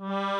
Uh...